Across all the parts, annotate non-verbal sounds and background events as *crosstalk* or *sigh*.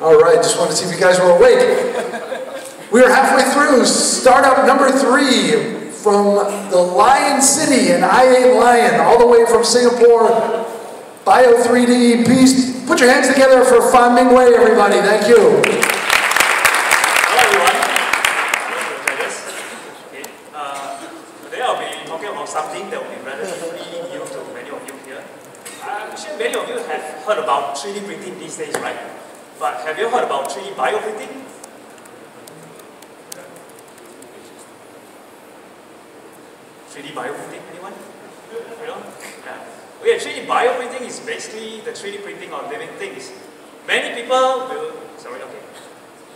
All right, just wanted to see if you guys were awake. We are halfway through startup number three from the Lion City and IA Lion, all the way from Singapore. Bio 3D, please put your hands together for Fan Ming Wei, everybody. Thank you. Hello everyone. Uh, today I'll be talking about something that will be relatively new to many of you here. I'm sure many of you have heard about 3D printing these days, right? But have you heard about 3D bioprinting? 3D bioprinting, anyone? You know? Yeah. Okay, 3D bioprinting is basically the 3D printing of living things. Many people will, sorry, okay.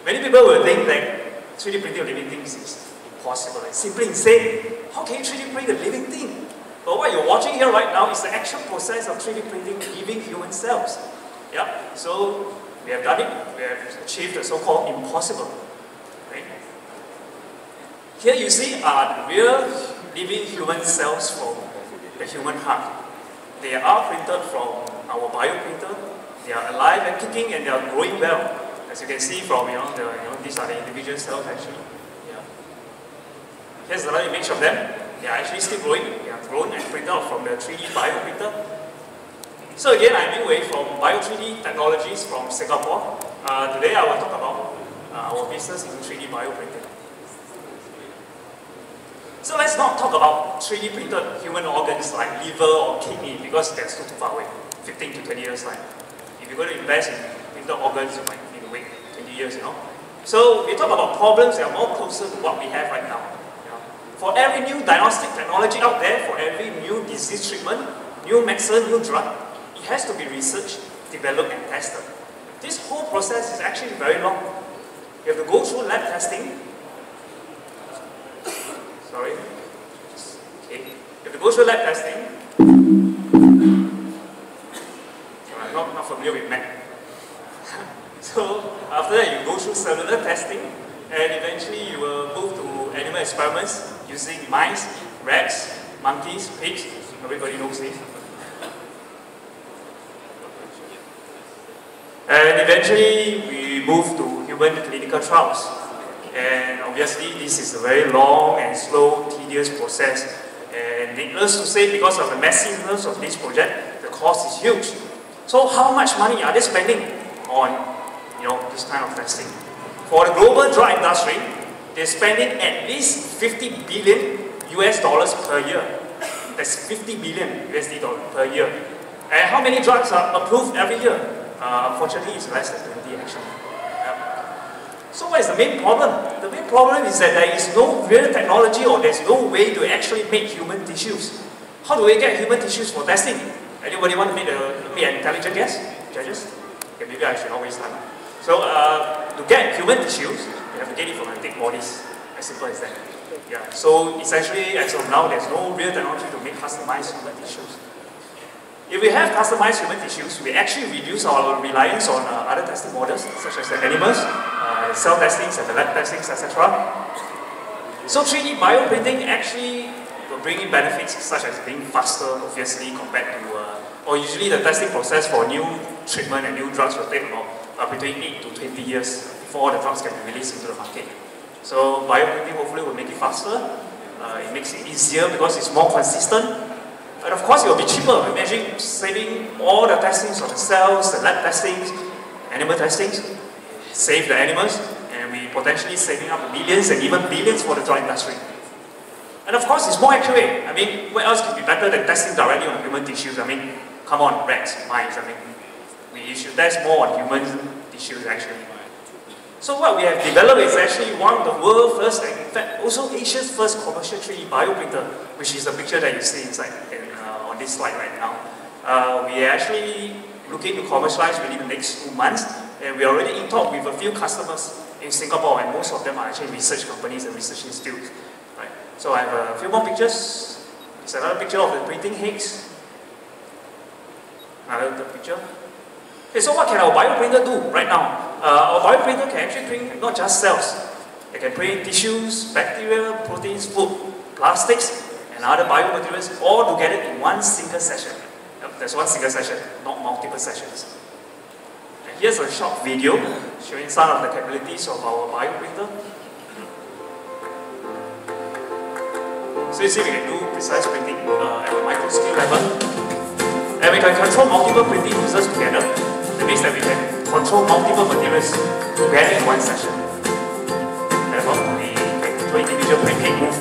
Many people will think that 3D printing of living things is impossible. It's simply insane. How can you 3D print a living thing? But what you're watching here right now is the actual process of 3D printing living human cells. Yeah, so we have done it. We have achieved the so-called impossible. Right? Here you see are the real living human cells from the human heart. They are printed from our bioprinter. They are alive and kicking and they are growing well. As you can see from, you know, the, you know these are the individual cells actually. Yeah. Here's another image of them. They are actually still growing. They are grown and printed from the 3D bioprinter. So again, I'm Wei from Bio3D Technologies from Singapore. Uh, today I will talk about uh, our business in 3D bioprinting. So let's not talk about 3D printed human organs like liver or kidney because that's too, too far away, 15 to 20 years time. If you're going to invest in printed organs, you might need to wait 20 years, you know. So we talk about problems that are more closer to what we have right now. For every new diagnostic technology out there, for every new disease treatment, new medicine, new drug, it has to be researched, developed and tested. This whole process is actually very long. You have to go through lab testing. Sorry. Okay. You have to go through lab testing. I'm not, not familiar with Mac. *laughs* so after that you go through cellular testing and eventually you will move to animal experiments using mice, rats, monkeys, pigs. Everybody knows this. And eventually we move to human clinical trials. And obviously this is a very long and slow, tedious process. And needless to say, because of the massiveness of this project, the cost is huge. So how much money are they spending on you know, this kind of testing? For the global drug industry, they're spending at least 50 billion US dollars per year. That's 50 billion USD dollars per year. And how many drugs are approved every year? Uh, unfortunately, it's less than 20 actually. So what is the main problem? The main problem is that there is no real technology or there's no way to actually make human tissues. How do we get human tissues for testing? Anybody want to make, a, make an intelligent guess? Judges? Okay, maybe I should not waste time. So uh, to get human tissues, you have to get it from dead bodies. As simple as that. Yeah. So essentially, as of now, there's no real technology to make customized human tissues. If we have customized human tissues, we actually reduce our reliance on uh, other testing models, such as the animals, uh, cell testings, and the lab testings, etc. So 3D bioprinting actually will bring in benefits such as being faster, obviously, compared to, uh, or usually the testing process for new treatment and new drugs will take about uh, between 8 to 20 years before the drugs can be released into the market. So bioprinting hopefully will make it faster, uh, it makes it easier because it's more consistent, and of course, it will be cheaper. Imagine saving all the testings of the cells, the lab testings, animal testings, save the animals, and we potentially saving up millions and even billions for the drug industry. And of course, it's more accurate. I mean, what else could be better than testing directly on human tissues? I mean, come on, rats, mice, I mean, we should test more on human tissues actually. So what we have developed is actually one of the world's first, and in fact, also Asia's first commercial 3D bioprinter, which is the picture that you see inside on this slide right now. Uh, we are actually looking to commercialize within the next two months, and we are already in talk with a few customers in Singapore, and most of them are actually research companies and research institutes. Right. So I have a few more pictures. It's another picture of the printing heads. Another picture. Okay, so what can our bioprinter do right now? Uh, our bioprinter can actually print not just cells. It can print tissues, bacteria, proteins, food, plastics, and other biomaterials all together in one single session. There's one single session, not multiple sessions. And here's a short video showing some of the capabilities of our bioprinter. So you see we can do precise printing uh, at a micro scale level. And we can control multiple printing users together. That means that we can control multiple materials together in one session. Therefore, we can control individual printing.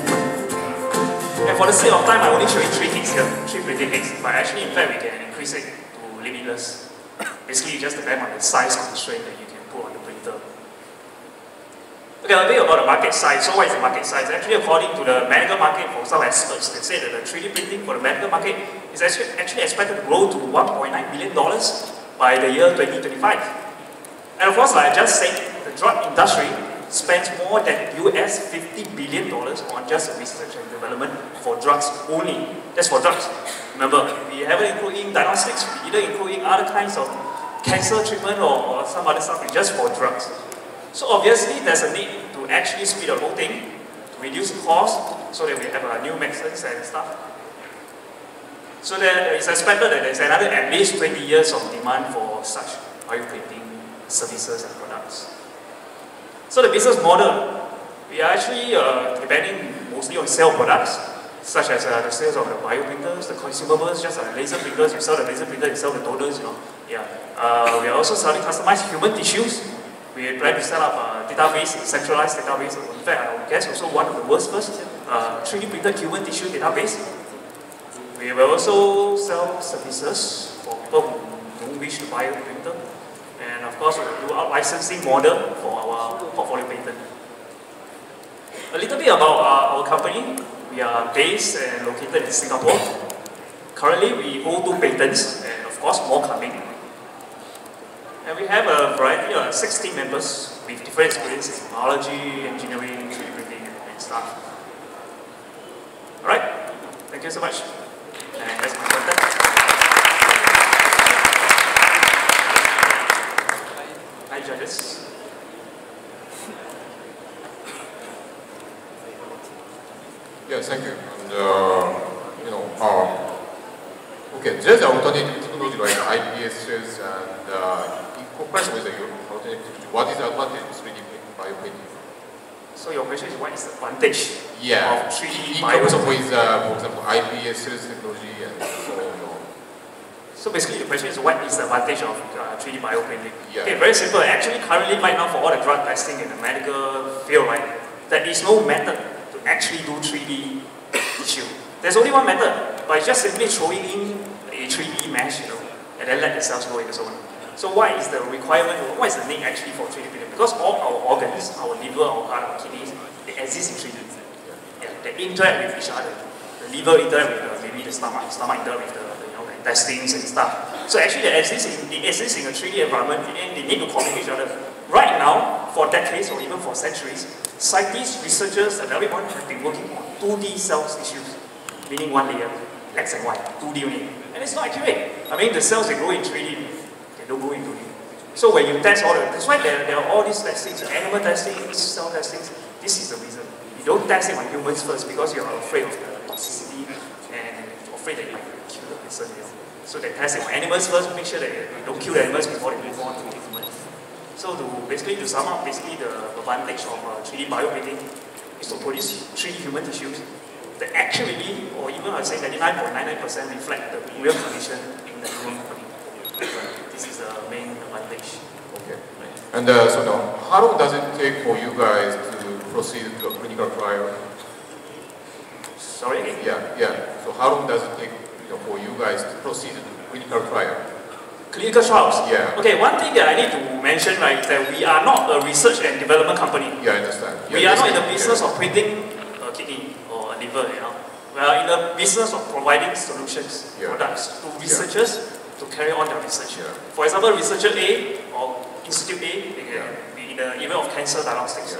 And for the sake of time, I only show you three gigs here, three printing gigs. But actually, in fact, we can increase it to limitless. Basically, just depends on the size constraint that you can put on the printer. Okay, a bit about the market size. So what is the market size? Actually, according to the medical market, for some experts, they say that the 3D printing for the medical market is actually, actually expected to grow to $1.9 billion by the year 2025. And of course, like I just said, the drug industry spends more than US $50 billion on just research and development for drugs only. That's for drugs. Remember, we haven't including diagnostics, we didn't including other kinds of cancer treatment or, or some other stuff, it's just for drugs. So obviously, there's a need to actually speed the whole thing, to reduce cost, so that we have uh, new medicines and stuff. So there is expected that there's another at least 20 years of demand for such bioprinting services and products. So the business model, we are actually uh, depending mostly on sale products, such as uh, the sales of the bioprinters, the consumables, just like laser printers, you sell the laser printer, you sell the toners, you know. Yeah. Uh, we are also selling customized human tissues. We plan to set up a database, a centralized database. In fact, I guess also one of the world's first uh, 3D printed human tissue database. We will also sell services for people who don't wish to buy a printer. And of course, we will do our licensing model for portfolio patent. A little bit about uh, our company. We are based and located in Singapore. Currently, we hold two patents, and of course, more coming. And we have a variety of 16 members with different experience in biology, engineering, 3D and stuff. Alright, thank you so much. And that's my contact. Hi, judges. Yes, thank you. And, uh, you know, uh, okay, there's alternative technology like IPSs and uh, in comparison with the alternative technology, what is the advantage of 3D bioprinting? So your question is what is the advantage Yeah, of 3D in comparison bioprinting? with, uh, for example, IPSs technology and so on. So basically the question is what is the advantage of uh, 3D bioprinting? Yeah. Okay, very simple. Actually, currently right now for all the drug testing in the medical field, right, there is no method actually do 3D tissue. There's only one method, but it's just simply throwing in a 3D mesh, you know, and then let cells go and so on. So what is the requirement, what is the need actually for 3D printing? Because all our organs, our liver, our heart, our kidneys, they exist in 3D. Yeah, they interact with each other. The liver interact with the, maybe the stomach, stomach interact with the, the, you know, the intestines and stuff. So actually they exist in, they exist in a 3D environment and they need to communicate with each other. Right now, for decades or even for centuries, scientists, researchers, and everyone have been working on 2D cells tissues, meaning one layer, X and Y, 2D only. And it's not accurate. I mean, the cells they grow in 3D, they don't grow in 2D. So when you test all the, that's why there, there are all these testings, animal testing, cell testings. This is the reason. You don't test it on humans first because you're afraid of the toxicity and afraid that you might kill the person. So they test it on animals first, make sure that you don't kill the animals before they move on to. So to basically to sum up, basically the advantage of uh, 3D bioprinting is to produce 3D human tissues that actually, or even I'd say 99.99% reflect the real condition in the human body. This is the main advantage. Okay. And uh, so now, how long does it take for you guys to proceed to a clinical trial? Sorry? Yeah, yeah. So how long does it take you know, for you guys to proceed to a clinical trial? Clinical trials. Yeah. Okay, one thing that I need to mention, right, is that we are not a research and development company. Yeah, I understand. Yeah, we are not in the business yeah. of printing a kidney or a liver, you know. We are in the business of providing solutions, Yeah. products to researchers to carry on their research. For example, researcher A or Institute A, they can be in the area of cancer diagnostics.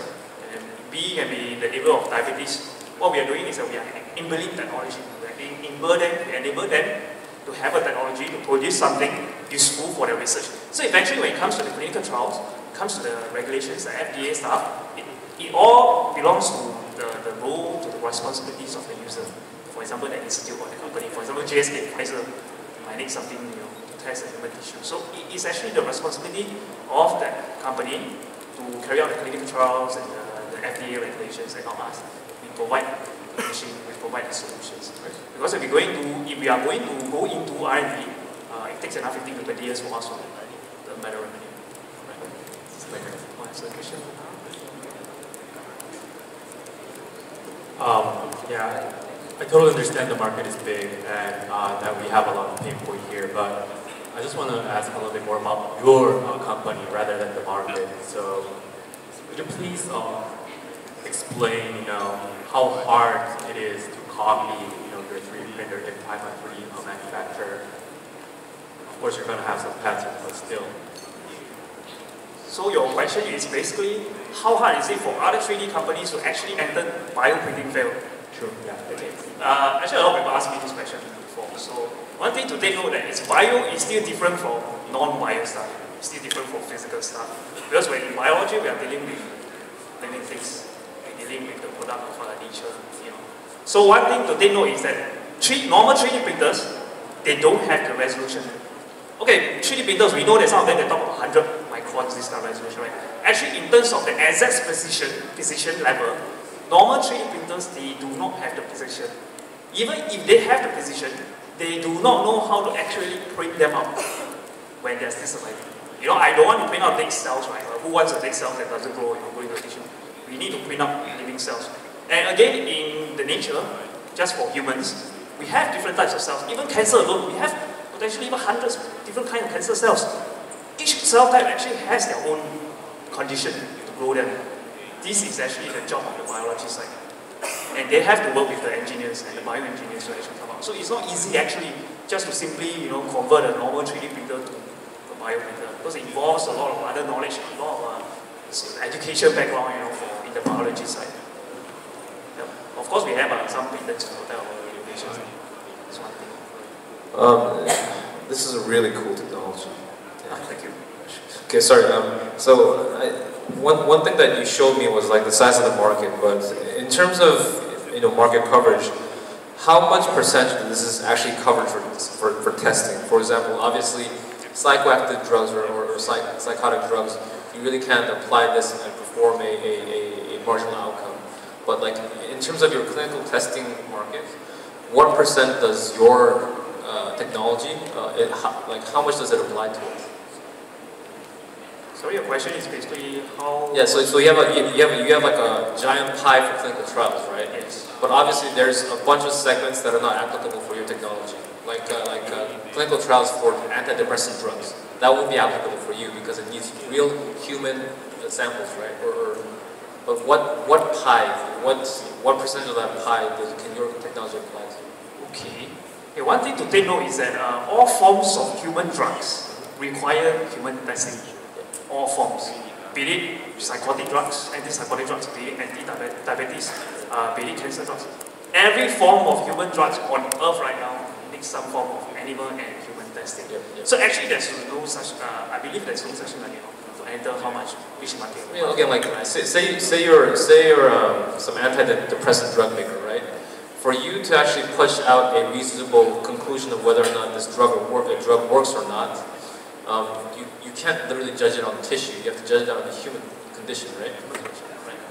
B can be in the area of diabetes. What we are doing is that we are enabling technology. We are enable them, we enable them to have a technology to produce something useful for their research. So eventually when it comes to the clinical trials, comes to the regulations, the FDA stuff, it, it all belongs to the, the role, to the responsibilities of the user. For example, the institute or the company. For example, GSK, Pfizer, might need something you know, to test the human tissue. So it is actually the responsibility of that company to carry out the clinical trials and uh, the FDA regulations and not us. We provide the machine, we provide the solutions. Because if, we're going to, if we are going to go into R&D, takes another 15 to 20 years for us to the matter revenue. The question. Um, yeah, I totally understand the market is big and uh, that we have a lot of pain point here, but I just want to ask a little bit more about your uh, company rather than the market. So, would you please uh, explain, you know, how hard it is to copy, you know, your 3D printer if I'm a 3D manufacturer? Of course, you're going to have some patents, but still. So your question is basically, how hard is it for other 3D companies to actually enter bioprinting field? True. Yeah. Okay. Uh, actually, a lot of people asked me this question before. So one thing to take note that is bio is still different from non-bio stuff. It's still different from physical stuff. Because when in biology, we are dealing with living things. We're dealing with the product of our nature. You know. So one thing to take note is that three, normal 3D printers, they don't have the resolution. Okay, 3D printers, we know that some of them they talk about 100 microns, this kind of resolution, right? Actually, in terms of the exact precision, precision level, normal 3D printers, they do not have the precision. Even if they have the precision, they do not know how to actually print them out when they're still surviving. You know, I don't want to print out dead cells, right? Who wants a dead cell that doesn't grow, you know, grow into tissue? We need to print out living cells. And again, in the nature, just for humans, we have different types of cells. Even cancer alone, we have potentially even hundreds different kinds of cancer cells. Each cell type actually has their own condition to grow them. This is actually the job of the biology side. And they have to work with the engineers and the bioengineers to actually come out. So it's not easy actually just to simply, you know, convert a normal 3D printer to a bioprinter because it involves a lot of other knowledge, a lot of uh, education background, you know, for in the biology side. Of course, we have uh, some patents to protect our regulations. That's one thing. Um, this is a really cool technology. Ah, thank you. Okay, sorry. Um, so I, one one thing that you showed me was like the size of the market, but in terms of you know market coverage, how much percentage of this is actually covered for for, for testing? For example, obviously, psychoactive drugs or, or, or psych, psychotic drugs, you really can't apply this and perform a, a, a, a marginal outcome. But like in terms of your clinical testing market, what percent does your uh, technology, uh, it, how, like how much does it apply to it? So your question is basically how... Yeah, so, so you have a, you have you have like a giant pie for clinical trials, right? Yes. But obviously there's a bunch of segments that are not applicable for your technology, like uh, like uh, clinical trials for antidepressant drugs. That won't be applicable for you because it needs real human uh, samples, right? Or, or but what what pie, what what percentage of that pie does, can your technology apply to? Okay. Okay. One thing to take note is that uh, all forms of human drugs require human testing. All forms. Be it psychotic drugs, antipsychotic drugs, be it anti-diabetes, uh, be it cancer drugs. Every form of human drugs on earth right now needs some form of animal and human testing. Yep, yep. So actually there's no such, uh, I believe there's no such thing like, you know, to enter how much, which market. Mean, again, like say say, say you're say you're um, some antidepressant drug maker? For you to actually push out a reasonable conclusion of whether or not this drug or work, a drug works or not, um, you, you can't literally judge it on tissue. You have to judge it on the human condition, right?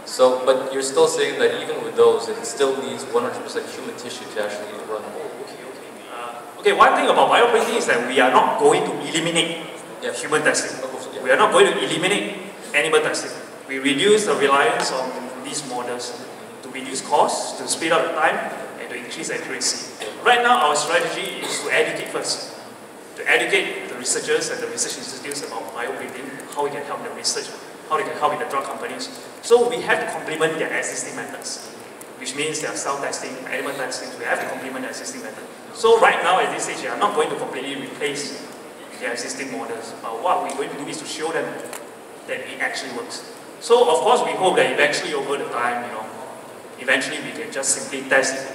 So, but you're still saying that even with those, it still needs 100% human tissue to actually run. Okay, okay. Uh, okay, one thing about bioprinting is that we are not going to eliminate Yeah. human testing. We are not going to eliminate animal testing. We reduce the reliance on these models reduce costs, to speed up the time, and to increase accuracy. Right now, our strategy is to educate first. To educate the researchers and the research institutes about bioprinting, how we can help the research, how they can help in the drug companies. So we have to complement their existing methods, which means their cell testing, animal testing, we have to complement their existing methods. So right now, at this stage, we are not going to completely replace their existing models. But what we're going to do is to show them that it actually works. So of course we hope that eventually over the time, you know, eventually we can just simply test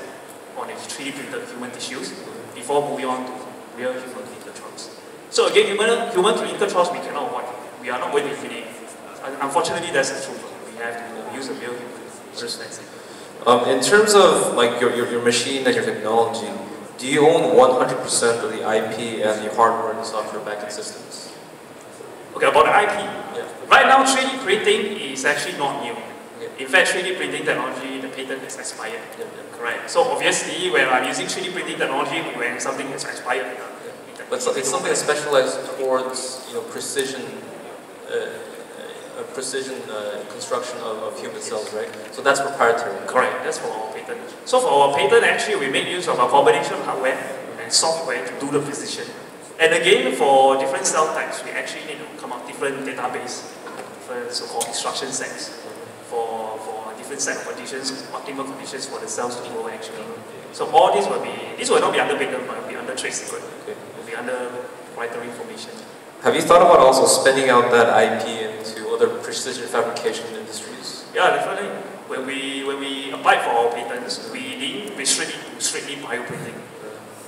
on the 3D printed human tissues before moving on to real human clinical trials. So again, human, human clinical trials we cannot avoid. We are not going to. Un- Unfortunately, that's the truth. We have to use a real human. Um, in terms of like your, your, your machine and your technology, do you own 100% of the IP and the hardware and software backend systems? Okay, about the IP. Yeah. Right now, 3D printing is actually not new. Fact, 3D printing technology, the patent has expired. Correct. So obviously, when I'm using 3D printing technology, when something has expired, uh, But so it's something that's specialized towards you know precision, uh, uh, precision uh, construction of, of human cells, right? So that's proprietary. Correct, that's for our patent. So for our patent, actually, we make use of a combination of hardware and software to do the precision. And again, for different cell types, we actually need to come up different database, different so-called instruction sets for, for different set of conditions, optimal conditions for the cells to grow actually. So all these will be, this will not be under patent, but will be under trade secret. Okay. Will be under proprietary information. Have you thought about also spending out that IP into other precision fabrication industries? Yeah, definitely. When we when we applied for our patents, we didn't restrict it to strictly bioprinting.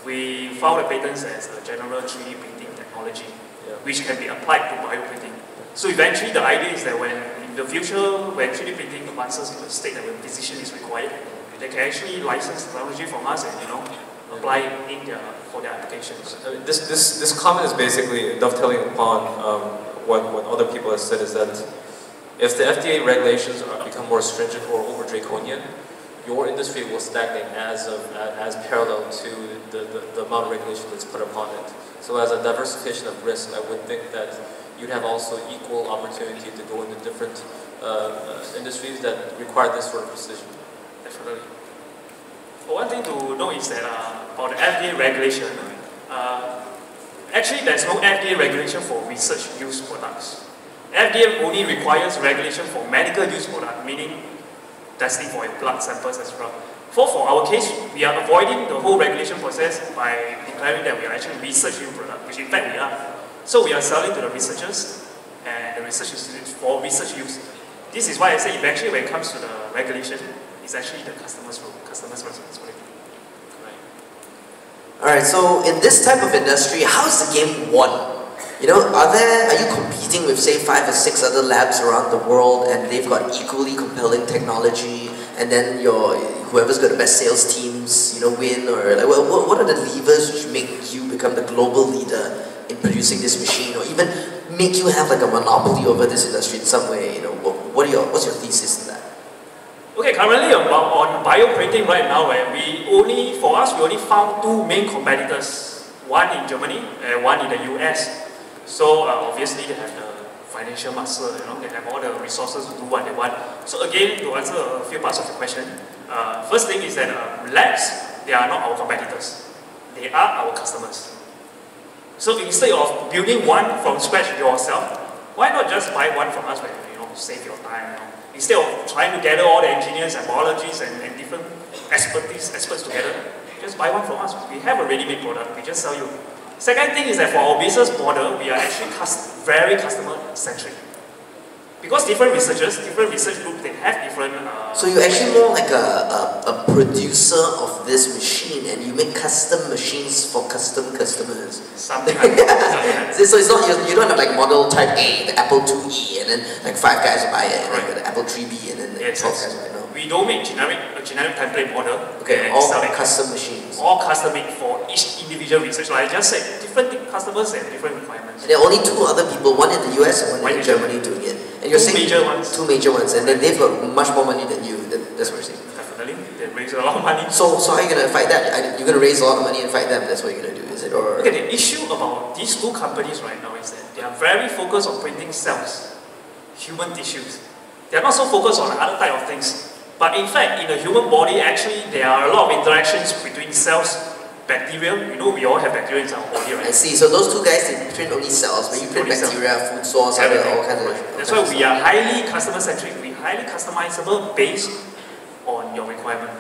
We filed the patents as a general 3D printing technology, Yeah. which can be applied to bioprinting. So eventually, the idea is that when the future, when 3D printing advances to the state that when precision is required, they can actually license technology from us and you know apply it in their for their applications. This, this, this comment is basically dovetailing upon um, what, what other people have said is that if the FDA regulations become more stringent or over draconian, your industry will stagnate as, of, as parallel to the, the, the amount of regulation that's put upon it. So as a diversification of risk, I would think that you'd have also equal opportunity to go into different uh, uh, industries that require this sort of precision. Definitely. But one thing to know is that uh, about the FDA regulation, uh, actually there's no FDA regulation for research use products. FDA only requires regulation for medical use product, meaning testing for blood samples as well. For, for our case, we are avoiding the whole regulation process by declaring that we are actually research use product, which in fact we are. So we are selling to the researchers and the research institutes for research use. This is why I say eventually when it comes to the regulation, it's actually the customer's role, customer's responsibility. Right. Alright, so in this type of industry, how is the game won? You know, are there, are you competing with say five or six other labs around the world and they've got equally compelling technology and then your, whoever's got the best sales teams, you know, win or like, what- what are the levers which make you become the global leader in producing this machine or even make you have like a monopoly over this industry in some way, you know, what, are your, what's your thesis in that? Okay, currently on, on bioprinting right now, right, we only, for us, we only found two main competitors. One in Germany and one in the US. So uh, obviously they have the financial muscle, you know, they have all the resources to do what they want. So again, to answer a few parts of the question, uh, first thing is that uh, labs, they are not our competitors. They are our customers. So instead of building one from scratch yourself, why not just buy one from us you know save your time? You know? Instead of trying to gather all the engineers and biologists and, and different expertise experts together, just buy one from us. We have a ready-made product. We just sell you. Second thing is that for our business model, we are actually very customer-centric. Because different researchers, different research groups, they have different. Uh, So you're actually more like a, a, a producer of this machine and you make custom machines for custom customers. something *laughs* like that. something like that. So it's not, you, you don't have like model type A, the Apple IIe, and then like five guys buy it, and then Right. the Apple 3B, and then the Yes, 12 yes. guys buy it. No. We don't make generic a generic template model. Okay, all custom machines. all custom made for each individual research. Like I just said, different customers and different requirements. And there are only two other people, one in the US and one One in in Germany doing it. And you're Two saying major ones. two major ones, and then they've got much more money than you. That, that's what you're saying. Definitely, they raise a lot of money. So, so how are you gonna fight that? You're gonna raise a lot of money and fight them. That's what you're gonna do, is it? Or Okay, the issue about these two companies right now is that they are very focused on printing cells, human tissues. They are not so focused on other type of things. But in fact, in the human body, actually, there are a lot of interactions between cells, bacteria. You know, we all have bacteria in our body, right? I see. So those two guys they print only cells, but you print Only cells. bacteria, food source, other all kinds of. That's why we are highly customer centric. We highly customizable based on your requirement.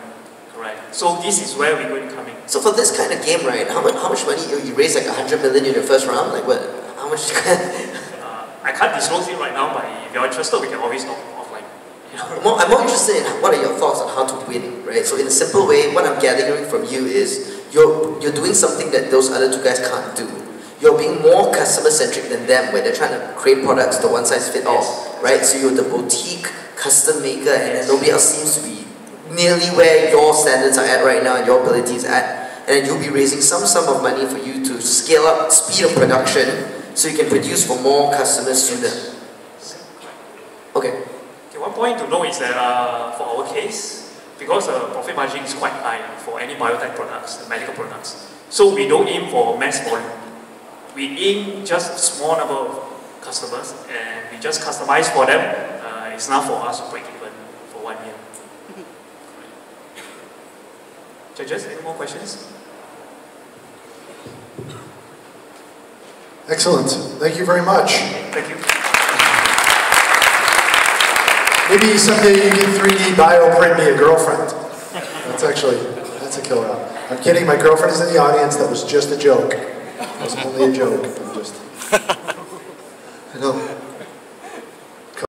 Correct. So this is where we're going to come in. So for this kind of game, right? How much? How much money you, raised? Like a hundred million in your first round? Like what? How much? *laughs* Uh, I can't disclose it right now, but if you're interested, we can always talk? I'm more, I'm more interested in what are your thoughts on how to win, right? So in a simple way, what I'm gathering from you is you're you're doing something that those other two guys can't do. You're being more customer centric than them, where they're trying to create products the one size fit all, Yes. right? So you're the boutique custom maker, and then Yes. nobody else seems to be nearly where your standards are at right now and your abilities at. and then you'll be raising some sum of money for you to scale up speed of production so you can produce for more customers sooner. Okay. Okay, one point to know is that uh, for our case, because the profit margin is quite high for any biotech products, medical products, so we don't aim for mass volume. We aim just a small number of customers and we just customize for them. Uh, it's enough for us to break even for one year. *laughs* Judges, any more questions? Excellent. Thank you very much. Thank you. Maybe someday you can 3D bioprint me a girlfriend. That's actually, that's a killer. I'm kidding, my girlfriend is in the audience, that was just a joke. That was only a joke, I'm just. *laughs* Hello.